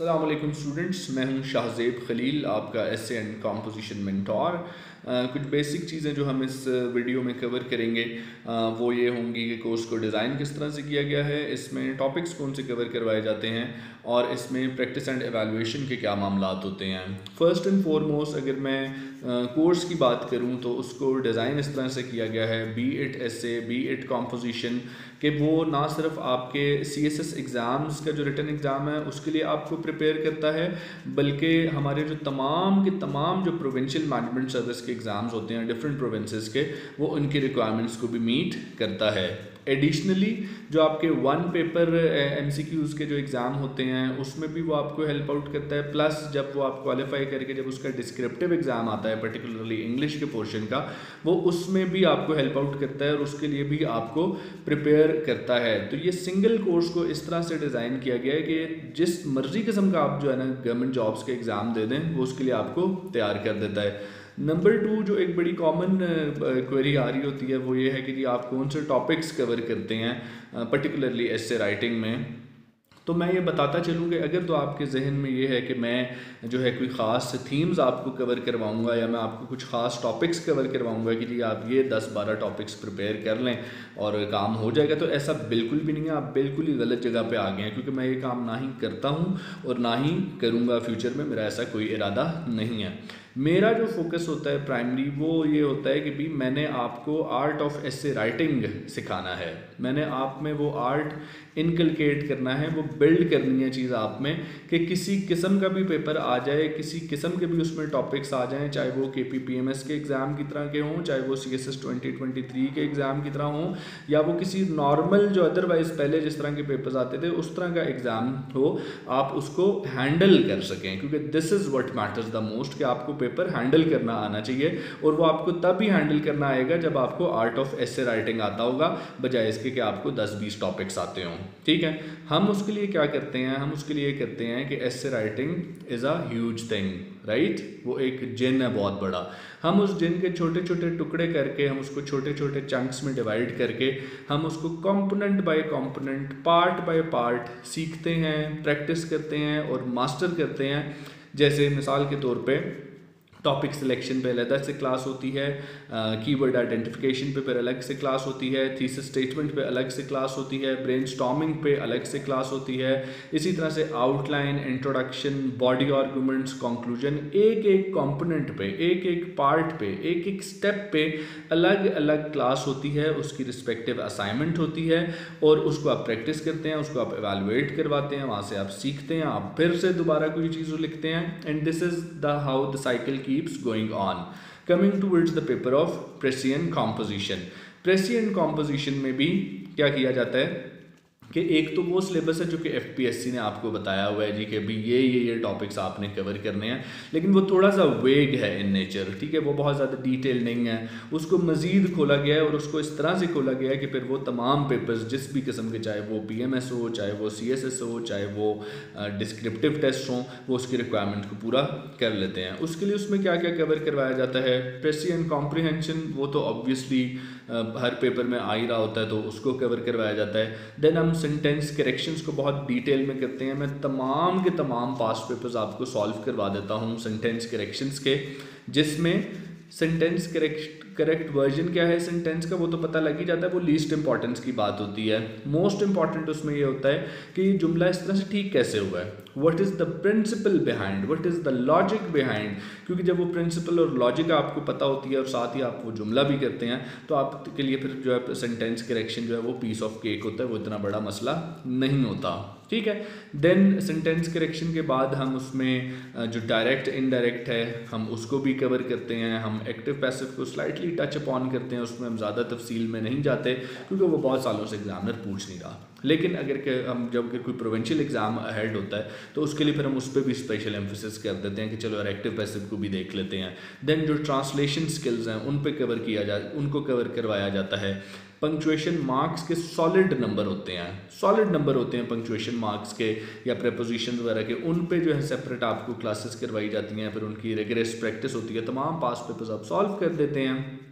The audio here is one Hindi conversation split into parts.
अल्लाम स्टूडेंट्स मैं हूँ शाहजेब खलील आपका एस एंड कॉम्पोजिशन मेंटोर कुछ बेसिक चीज़ें जो हम इस वीडियो में कवर करेंगे आ, वो ये होंगी कि कोर्स को डिज़ाइन किस तरह से किया गया है इसमें टॉपिक्स कौन से कवर करवाए जाते हैं और इसमें प्रैक्टिस एंड एवेलुएशन के क्या मामला होते हैं। फ़र्स्ट एंड फॉरमोस्ट अगर मैं कोर्स की बात करूँ तो उसको डिज़ाइन इस तरह से किया गया है be it essay be it composition कि वो ना सिर्फ़ आपके सी एस एस एग्ज़ाम्स का जो रिटर्न एग्ज़ाम है, उसके लिए आपको प्रिपेयर करता है, बल्कि हमारे जो तमाम के तमाम जो प्रोविंशियल मैनेजमेंट सर्विस के एग्ज़ाम्स होते हैं डिफरेंट प्रोविंसेस के, वो उनकी रिक्वायरमेंट्स को भी मीट करता है। एडिशनली जो आपके वन पेपर एम के जो एग्ज़ाम होते हैं, उसमें भी वो आपको हेल्प आउट करता है। प्लस जब वो आप क्वालिफाई करके जब उसका डिस्क्रिप्टिव एग्ज़ाम आता है पर्टिकुलरली इंग्लिश के पोर्शन का, वो उसमें भी आपको हेल्प आउट करता है और उसके लिए भी आपको प्रिपेयर करता है। तो ये सिंगल कोर्स को इस तरह से डिज़ाइन किया गया है कि जिस मर्ज़ी किस्म का आप जो है ना गवर्नमेंट जॉब्स के एग्ज़ाम दे दें, वो उसके लिए आपको तैयार कर देता है। नंबर टू जो एक बड़ी कॉमन क्वेरी आ रही होती है, वो ये है कि जी आप कौन से टॉपिक्स कवर करते हैं पर्टिकुलरली एस राइटिंग में? तो मैं ये बताता चलूँ कि अगर तो आपके जहन में ये है कि मैं जो है कोई ख़ास थीम्स आपको कवर करवाऊँगा या मैं आपको कुछ ख़ास टॉपिक्स कवर करवाऊँगा कि जी आप ये दस बारह टॉपिक्स प्रिपेयर कर लें और काम हो जाएगा तो ऐसा बिल्कुल भी नहीं है। आप बिल्कुल ही गलत जगह पे आ गए हैं, क्योंकि मैं ये काम ना ही करता हूँ और ना ही करूँगा फ्यूचर में, मेरा ऐसा कोई इरादा नहीं है। मेरा जो फोकस होता है प्राइमरी वो ये होता है कि भाई मैंने आपको आर्ट ऑफ़ एसे राइटिंग सिखाना है। मैंने आप में वो आर्ट इनकलकेट करना है, वो बिल्ड करनी है चीज़ आप में कि किसी किस्म का भी पेपर आ जाए, किसी किस्म के भी उसमें टॉपिक्स आ जाएँ, चाहे वो K P P M S के एग्ज़ाम की तरह के हों, चाहे वो C S S twenty twenty three के एग्ज़ाम की तरह हों, या वो किसी नॉर्मल जो अदरवाइज़ पहले जिस तरह के पेपर्स आते थे, उस तरह का एग्ज़ाम हो, आप उसको हैंडल कर सकें, क्योंकि this is what matters the most कि आपको पेपर हैंडल करना आना चाहिए और वो आपको तब ही हैंडल करना आएगा जब आपको आर्ट ऑफ़ एसे राइटिंग आता होगा, बजाय इसके कि आपको 10-20 टॉपिक्स आते हों। ठीक है? हम उसके लिए क्या करते हैं? हम उसके लिए करते हैं कि essay writing is a huge thing right वो एक जिन है बहुत बड़ा। हम उस जिन के छोटे छोटे टुकड़े करके, हम उसको छोटे छोटे चंक्स में डिवाइड करके, हम उसको component by component part by part सीखते हैं प्रैक्टिस करते हैं और मास्टर करते हैं। जैसे मिसाल के तौर पे टॉपिक सिलेक्शन पे अलग से क्लास होती है कीवर्ड आइडेंटिफिकेशन पे फिर अलग से क्लास होती है थीसिस स्टेटमेंट पे अलग से क्लास होती है ब्रेन स्टॉमिंग पे अलग से क्लास होती है। इसी तरह से outline introduction body arguments conclusion एक एक कंपोनेंट पे, एक एक पार्ट पे, एक एक स्टेप पे अलग अलग क्लास होती है, उसकी रिस्पेक्टिव असाइनमेंट होती है और उसको आप प्रैक्टिस करते हैं, उसको आप एवेलुएट करवाते हैं, वहाँ से आप सीखते हैं, आप फिर से दोबारा कोई चीज़ लिखते हैं। And this is the how the cycle keeps going on. Coming towards the paper of prescient composition. prescient composition में भी क्या किया जाता है कि एक तो वो सिलेबस है जो कि एफपीएससी ने आपको बताया हुआ है जी कि अभी ये ये ये टॉपिक्स आपने कवर करने हैं। लेकिन वो थोड़ा सा वेग है इन नेचर ठीक है? वो बहुत ज़्यादा डिटेल नहीं है। उसको मज़ीद खोला गया है और उसको इस तरह से खोला गया है कि फिर वो तमाम पेपर्स जिस भी किस्म के, चाहे वो पी हो, चाहे वो सी एस एस हो, चाहे वो डिस्क्रिप्टिव टेस्ट हों, वो उसकी रिक्वायरमेंट को पूरा कर लेते हैं। उसके लिए उसमें क्या क्या कवर करवाया जाता है? प्रेसी एंड कॉम्प्रीहेंशन वो तो ऑब्वियसली हर पेपर में आ ही रहा होता है तो उसको कवर करवाया जाता है। देन हम सेंटेंस करेक्शंस को बहुत डिटेल में करते हैं। मैं तमाम के तमाम पास्ट पेपर्स आपको सॉल्व करवा देता हूँ सेंटेंस करेक्शंस के, जिसमें सेंटेंस करेक्ट करेक्ट वर्जन क्या है सेंटेंस का? वो तो पता लग ही जाता है, वो लीस्ट इंपॉर्टेंस की बात होती है। मोस्ट इंपॉर्टेंट उसमें ये होता है कि ये जुमला इस तरह से ठीक कैसे हुआ है? What is the principle behind what is the logic behind क्योंकि जब वो प्रिंसिपल और लॉजिक आपको पता होती है और साथ ही आप वो जुमला भी करते हैं तो आपके लिए फिर जो है सेंटेंस करेक्शन जो है वो पीस ऑफ़ केक होता है, वो इतना बड़ा मसला नहीं होता। ठीक है? देन सेंटेंस करेक्शन के बाद हम उसमें जो डायरेक्ट इनडायरेक्ट है, हम उसको भी कवर करते हैं। हम एक्टिव पैसिव को स्लाइटली टच अपॉन करते हैं। उसमें हम ज़्यादा तफसील में नहीं जाते, क्योंकि वो बहुत सालों से एग्जामिनर पूछ नहीं रहा। लेकिन अगर के हम जब कोई प्रोवेंशियल एग्ज़ाम अहेड होता है तो उसके लिए फिर हम उस पर भी स्पेशल एम्फोसिस कर देते हैं कि चलो एक्टिव पैसिव को भी देख लेते हैं। देन जो ट्रांसलेशन स्किल्स हैं, उन पर कवर किया जा, उनको कवर करवाया जाता है। पंक्चुएशन मार्क्स के सॉलिड नंबर होते हैं। सॉलिड नंबर होते हैं पंक्चुएशन मार्क्स के या प्रपोजिशन वगैरह के। उन पे जो है सेपरेट आपको क्लासेस करवाई जाती हैं, फिर उनकी रेगुलर प्रैक्टिस होती है। तमाम पास पेपर्स आप सॉल्व कर देते हैं।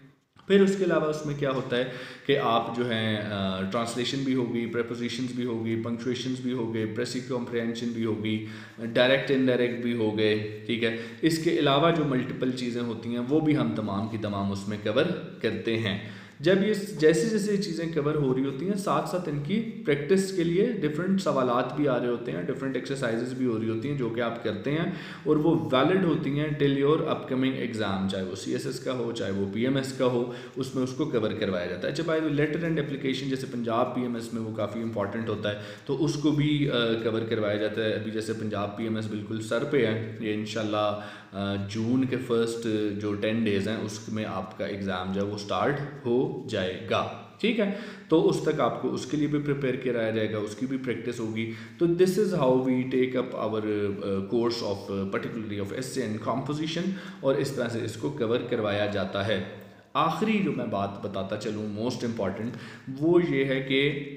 फिर उसके अलावा उसमें क्या होता है कि आप जो है ट्रांसलेशन भी होगी प्रपोजिशंस भी होगी पंक्चुएशंस भी हो गए प्रेसिक कॉम्प्रहेंशन भी होगी डायरेक्ट इनडायरेक्ट भी हो गए, ठीक है? इसके अलावा जो मल्टीपल चीज़ें होती हैं, वो भी हम तमाम की तमाम उसमें कवर करते हैं। जब ये जैसे जैसे चीज़ें कवर हो रही होती हैं साथ साथ इनकी प्रैक्टिस के लिए डिफरेंट सवाल भी आ रहे होते हैं डिफरेंट एक्सरसाइजेज भी हो रही होती हैं जो कि आप करते हैं और वो वैलिड होती हैं टिल योर अपकमिंग एग्ज़ाम चाहे वो सीएसएस का हो, चाहे वो पीएमएस का हो, उसमें उसको कवर करवाया जाता है। अच्छा भाई लेटर एंड एप्लीकेशन जैसे पंजाब पीएमएस में वो काफ़ी इंपॉर्टेंट होता है तो उसको भी कवर करवाया जाता है। अभी जैसे पंजाब पीएमएस बिल्कुल सर पे है, ये इन जून के फ़र्स्ट जो टेन डेज़ हैं, उसमें आपका एग्ज़ाम जो है वो स्टार्ट हो जाएगा। ठीक है? तो उस तक आपको उसके लिए भी प्रिपेयर कराया जाएगा, उसकी भी प्रैक्टिस होगी। तो this is how we take up our course of particularly of essay and composition और इस तरह से इसको कवर करवाया जाता है। आखिरी जो मैं बात बताता चलूँ मोस्ट इंपॉर्टेंट वो ये है कि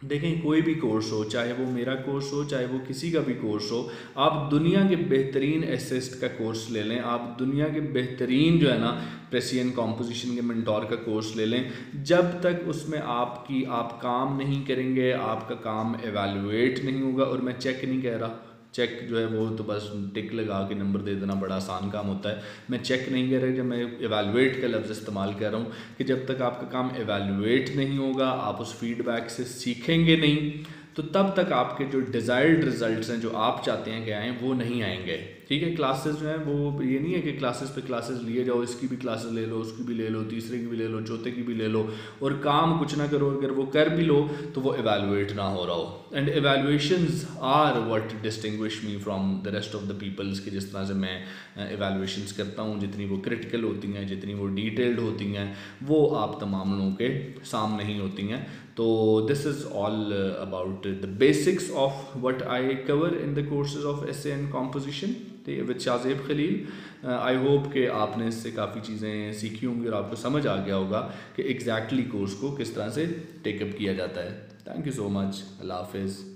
देखें, कोई भी कोर्स हो, चाहे वो मेरा कोर्स हो, चाहे वो किसी का भी कोर्स हो, आप दुनिया के बेहतरीन एसेस्ट का कोर्स ले लें। आप दुनिया के बेहतरीन जो है ना प्रेसियन कॉम्पोजिशन के मेंटोर का कोर्स ले लें। जब तक उसमें आपकी, आप काम नहीं करेंगे, आपका काम एवेलुएट नहीं होगा और मैं चेक नहीं कह रहा। चेक जो है वो तो बस टिक लगा के नंबर दे देना बड़ा आसान काम होता है। मैं चेक नहीं कह रहा जब मैं एवेलुएट का लफ्ज़ इस्तेमाल कर रहा हूँ कि जब तक आपका काम एवेलुएट नहीं होगा, आप उस फीडबैक से सीखेंगे नहीं तो तब तक आपके जो डिज़ायर्ड रिजल्ट्स हैं, जो आप चाहते हैं कि आएँ, वो नहीं आएँगे। ठीक है क्लासेस जो हैं वो ये नहीं है कि क्लासेस पे क्लासेस लिए जाओ, इसकी भी क्लासेस ले लो, उसकी भी ले लो, तीसरे की भी ले लो, चौथे की भी ले लो और काम कुछ ना करो, अगर वो कर भी लो तो वो एवेलुएट ना हो रहा हो। And evaluation are what distinguish me from the rest of the peoples की जिस तरह से मैं एवेलुएशन करता हूँ, जितनी वो क्रिटिकल होती हैं, जितनी वो डिटेल्ड होती हैं, वो आप तमाम लोगों के सामने ही होती हैं। तो this is all about the basics of what I cover in the courses of essay and composition with Shahzeb Khalil I hope कि आपने इससे काफ़ी चीज़ें सीखी होंगी और आपको समझ आ गया होगा कि एग्जैक्टली exactly कोर्स को किस तरह से टेकअप किया जाता है. थैंक यू सो मच अल्लाह हाफिज़.